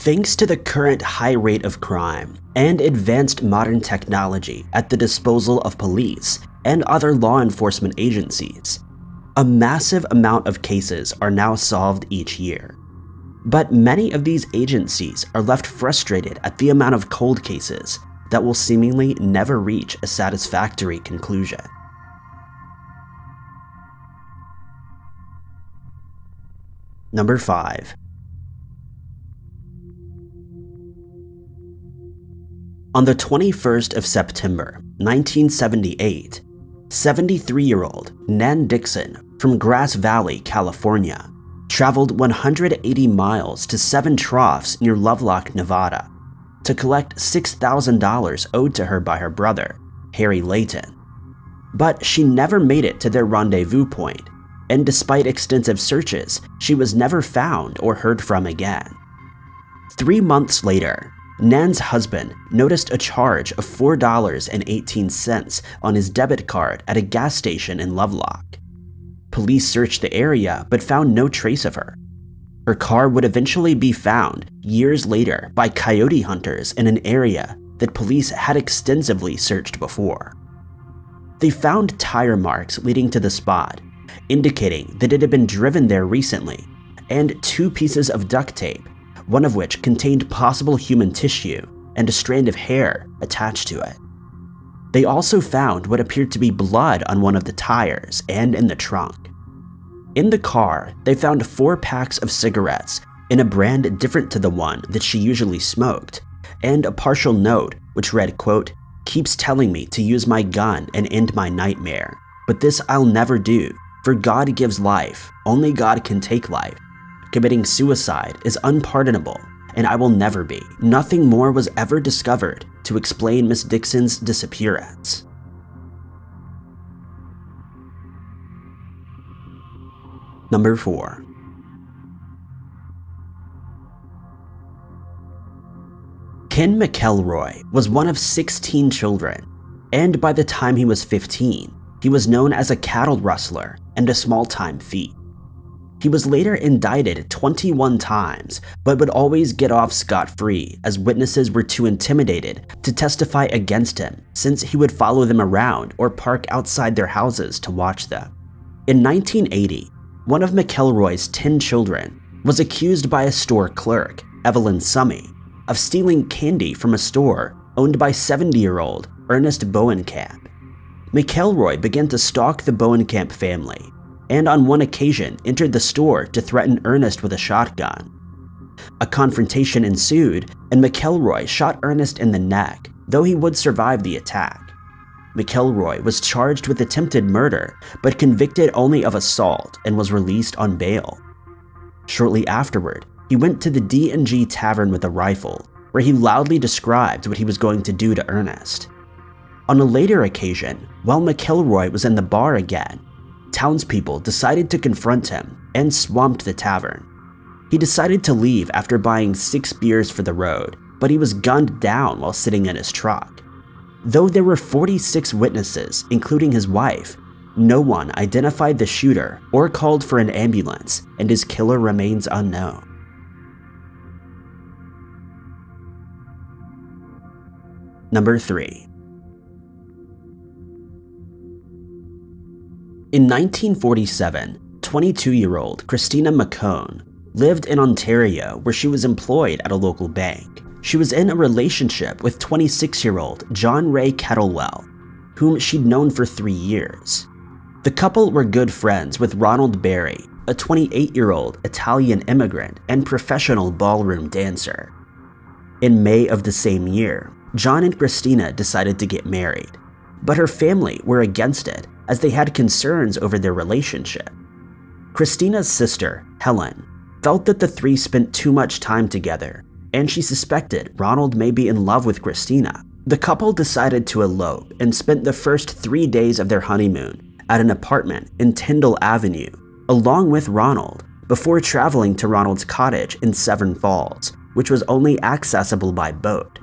Thanks to the current high rate of crime and advanced modern technology at the disposal of police and other law enforcement agencies, a massive amount of cases are now solved each year. But many of these agencies are left frustrated at the amount of cold cases that will seemingly never reach a satisfactory conclusion. Number 5. On the 21st of September, 1978, 73 year old Nan Dixon from Grass Valley, California, traveled 180 miles to Seven Troughs near Lovelock, Nevada, to collect $6,000 owed to her by her brother, Harry Layton. But she never made it to their rendezvous point, and despite extensive searches, she was never found or heard from again. Three months later, Nan's husband noticed a charge of $4.18 on his debit card at a gas station in Lovelock. Police searched the area but found no trace of her. Her car would eventually be found years later by coyote hunters in an area that police had extensively searched before. They found tire marks leading to the spot, indicating that it had been driven there recently, and two pieces of duct tape one of which contained possible human tissue and a strand of hair attached to it. They also found what appeared to be blood on one of the tires and in the trunk. In the car, they found four packs of cigarettes in a brand different to the one that she usually smoked, and a partial note which read, quote, keeps telling me to use my gun and end my nightmare, but this I'll never do, for God gives life, only God can take life, Committing suicide is unpardonable, and I will never be. Nothing more was ever discovered to explain Miss Dixon's disappearance. Number 4. Ken McElroy was one of 16 children, and by the time he was 15, he was known as a cattle rustler and a small-time thief. He was later indicted 21 times, but would always get off scot-free as witnesses were too intimidated to testify against him since he would follow them around or park outside their houses to watch them. In 1980, one of McElroy's 10 children was accused by a store clerk, Evelyn Summy, of stealing candy from a store owned by 70-year-old Ernest Bowenkamp. McElroy began to stalk the Bowenkamp family and on one occasion entered the store to threaten Ernest with a shotgun. A confrontation ensued, and McElroy shot Ernest in the neck, though he would survive the attack. McElroy was charged with attempted murder, but convicted only of assault and was released on bail. Shortly afterward, he went to the D&G Tavern with a rifle, where he loudly described what he was going to do to Ernest. On a later occasion, while McElroy was in the bar again, townspeople decided to confront him and swamped the tavern. He decided to leave after buying six beers for the road, but he was gunned down while sitting in his truck. Though there were 46 witnesses, including his wife, no one identified the shooter or called for an ambulance, and his killer remains unknown. Number 3. In 1947, 22-year-old Christina McCone lived in Ontario where she was employed at a local bank. She was in a relationship with 26-year-old John Ray Kettlewell, whom she'd known for three years. The couple were good friends with Ronald Barry, a 28-year-old Italian immigrant and professional ballroom dancer. In May of the same year, John and Christina decided to get married, but her family were against it as they had concerns over their relationship. Christina's sister, Helen, felt that the three spent too much time together, and she suspected Ronald may be in love with Christina. The couple decided to elope and spent the first three days of their honeymoon at an apartment in Tyndall Avenue, along with Ronald, before traveling to Ronald's cottage in Severn Falls, which was only accessible by boat.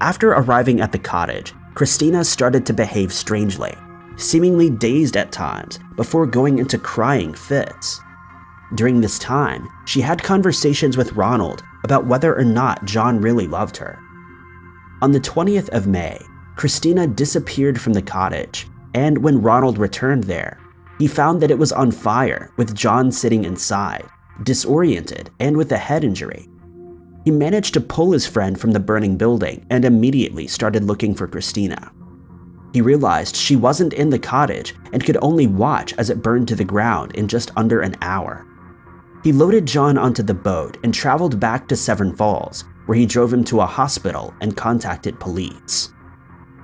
After arriving at the cottage, Christina started to behave strangely seemingly dazed at times before going into crying fits. During this time, she had conversations with Ronald about whether or not John really loved her. On the 20th of May, Christina disappeared from the cottage, and when Ronald returned there, he found that it was on fire with John sitting inside, disoriented and with a head injury. He managed to pull his friend from the burning building and immediately started looking for Christina. He realized she wasn't in the cottage and could only watch as it burned to the ground in just under an hour. He loaded John onto the boat and traveled back to Severn Falls, where he drove him to a hospital and contacted police.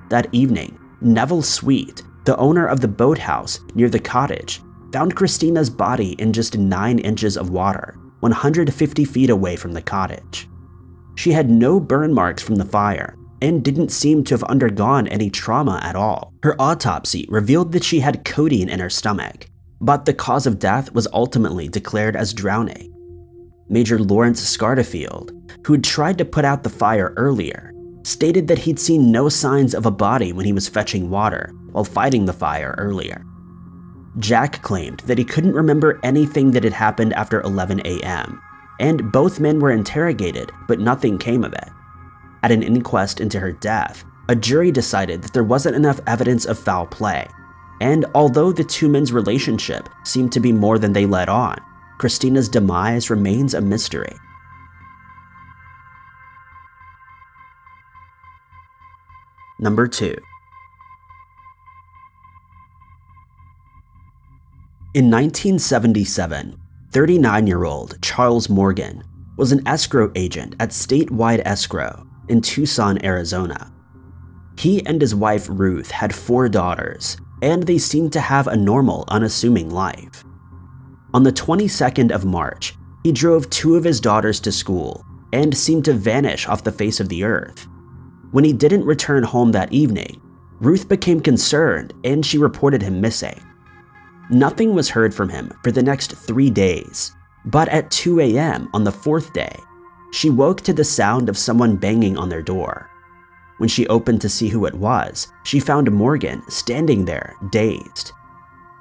That evening, Neville Sweet, the owner of the boathouse near the cottage, found Christina's body in just 9 inches of water, 150 feet away from the cottage. She had no burn marks from the fire and didn't seem to have undergone any trauma at all. Her autopsy revealed that she had codeine in her stomach, but the cause of death was ultimately declared as drowning. Major Lawrence Scarterfield, who had tried to put out the fire earlier, stated that he'd seen no signs of a body when he was fetching water while fighting the fire earlier. Jack claimed that he couldn't remember anything that had happened after 11 a.m., and both men were interrogated, but nothing came of it. At an inquest into her death, a jury decided that there wasn't enough evidence of foul play, and although the two men's relationship seemed to be more than they let on, Christina's demise remains a mystery. Number 2. In 1977, 39 year old Charles Morgan was an escrow agent at Statewide Escrow in Tucson, Arizona. He and his wife Ruth had four daughters, and they seemed to have a normal, unassuming life. On the 22nd of March, he drove two of his daughters to school and seemed to vanish off the face of the earth. When he didn't return home that evening, Ruth became concerned and she reported him missing. Nothing was heard from him for the next three days, but at 2 a.m. on the fourth day, she woke to the sound of someone banging on their door. When she opened to see who it was, she found Morgan standing there, dazed.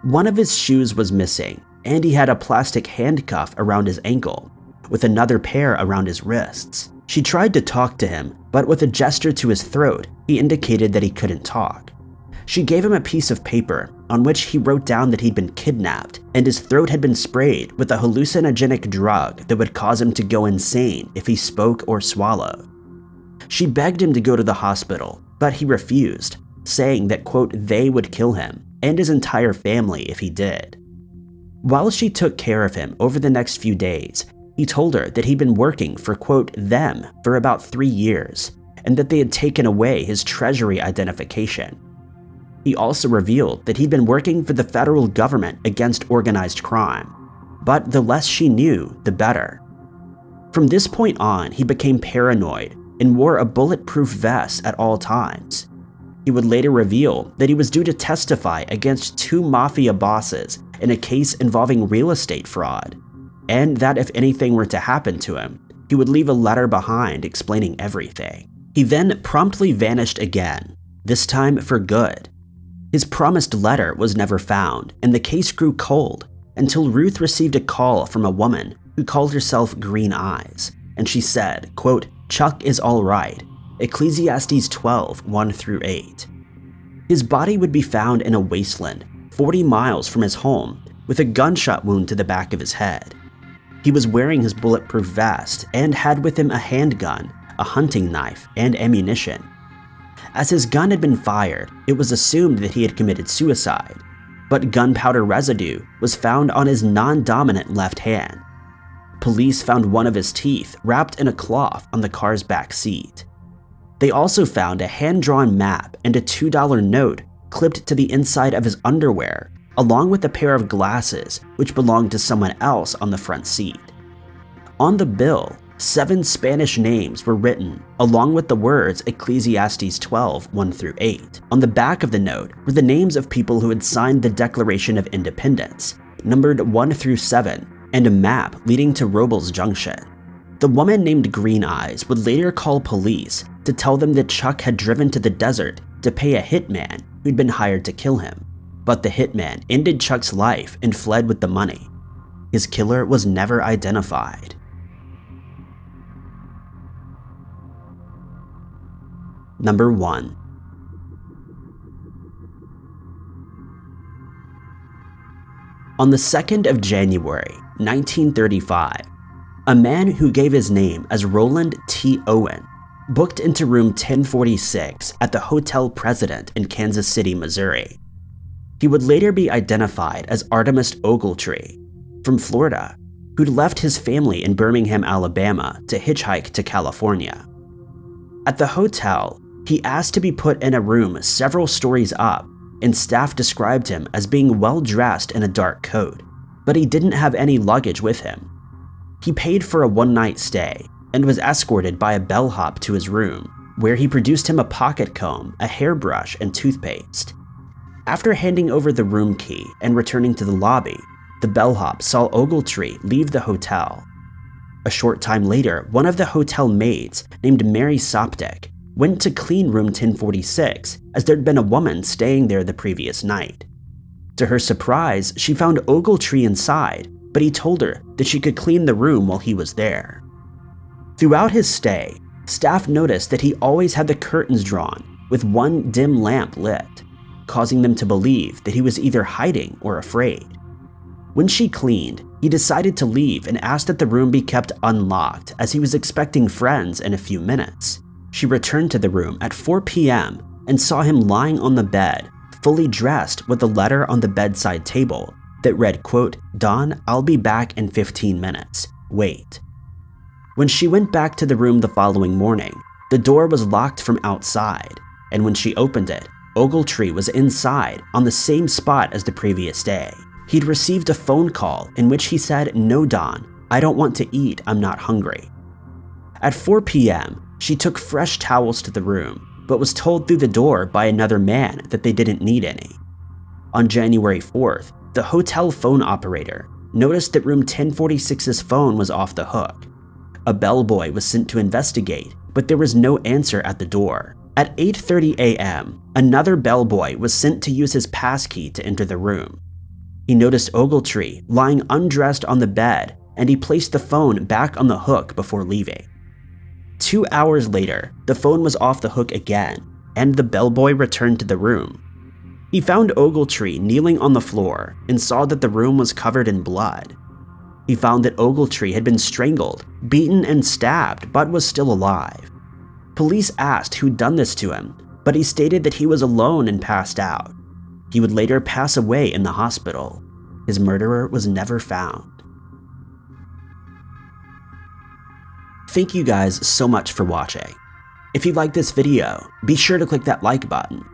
One of his shoes was missing, and he had a plastic handcuff around his ankle, with another pair around his wrists. She tried to talk to him, but with a gesture to his throat, he indicated that he couldn't talk. She gave him a piece of paper on which he wrote down that he'd been kidnapped and his throat had been sprayed with a hallucinogenic drug that would cause him to go insane if he spoke or swallowed. She begged him to go to the hospital, but he refused, saying that, quote, they would kill him and his entire family if he did. While she took care of him over the next few days, he told her that he'd been working for, quote, them for about three years, and that they had taken away his treasury identification. He also revealed that he'd been working for the federal government against organized crime, but the less she knew, the better. From this point on, he became paranoid and wore a bulletproof vest at all times. He would later reveal that he was due to testify against two mafia bosses in a case involving real estate fraud, and that if anything were to happen to him, he would leave a letter behind explaining everything. He then promptly vanished again, this time for good. His promised letter was never found, and the case grew cold until Ruth received a call from a woman who called herself Green Eyes, and she said, quote, Chuck is all right. Ecclesiastes 12, 1 through 8. His body would be found in a wasteland 40 miles from his home with a gunshot wound to the back of his head. He was wearing his bulletproof vest and had with him a handgun, a hunting knife, and ammunition. As his gun had been fired, it was assumed that he had committed suicide, but gunpowder residue was found on his non dominant left hand, Police found one of his teeth wrapped in a cloth on the car's back seat. They also found a hand-drawn map and a $2 note clipped to the inside of his underwear, along with a pair of glasses which belonged to someone else on the front seat. On the bill, seven Spanish names were written, along with the words Ecclesiastes 12, 1 through 8. On the back of the note were the names of people who had signed the Declaration of Independence, numbered 1 through 7, and a map leading to Robles Junction. The woman named Green Eyes would later call police to tell them that Chuck had driven to the desert to pay a hitman who'd been hired to kill him. But the hitman ended Chuck's life and fled with the money. his killer was never identified. Number 1. On the 2nd of January, 1935, a man who gave his name as Roland T. Owen booked into room 1046 at the Hotel President in Kansas City, Missouri. He would later be identified as Artemus Ogletree from Florida, who'd left his family in Birmingham, Alabama to hitchhike to California. At the hotel, he asked to be put in a room several stories up and staff described him as being well dressed in a dark coat, but he didn't have any luggage with him. He paid for a one night stay and was escorted by a bellhop to his room, where he produced him a pocket comb, a hairbrush, and toothpaste. After handing over the room key and returning to the lobby, the bellhop saw Ogletree leave the hotel. A short time later, one of the hotel maids, named Mary Soptic, went to clean room 1046 as there'd been a woman staying there the previous night. To her surprise, she found Ogletree inside, but he told her that she could clean the room while he was there. Throughout his stay, staff noticed that he always had the curtains drawn with one dim lamp lit, causing them to believe that he was either hiding or afraid. When she cleaned, he decided to leave and asked that the room be kept unlocked as he was expecting friends in a few minutes. She returned to the room at 4 p.m. and saw him lying on the bed, fully dressed with a letter on the bedside table that read, quote, Don, I'll be back in 15 minutes. Wait. When she went back to the room the following morning, the door was locked from outside, and when she opened it, Ogletree was inside on the same spot as the previous day. He'd received a phone call in which he said, No, Don, I don't want to eat, I'm not hungry. At 4 p.m., she took fresh towels to the room, but was told through the door by another man that they didn't need any. On January 4th, the hotel phone operator noticed that room 1046's phone was off the hook. A bellboy was sent to investigate, but there was no answer at the door. At 8.30 a.m., another bellboy was sent to use his passkey to enter the room. He noticed Ogletree lying undressed on the bed, and he placed the phone back on the hook before leaving. Two hours later, the phone was off the hook again, and the bellboy returned to the room. He found Ogletree kneeling on the floor and saw that the room was covered in blood. He found that Ogletree had been strangled, beaten, and stabbed, but was still alive. Police asked who'd done this to him, but he stated that he was alone and passed out. He would later pass away in the hospital. His murderer was never found. Thank you guys so much for watching. If you liked this video, be sure to click that like button.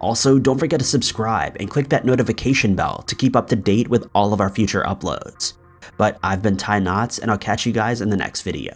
Also, don't forget to subscribe and click that notification bell to keep up to date with all of our future uploads. But I've been Ty Notts, and I'll catch you guys in the next video.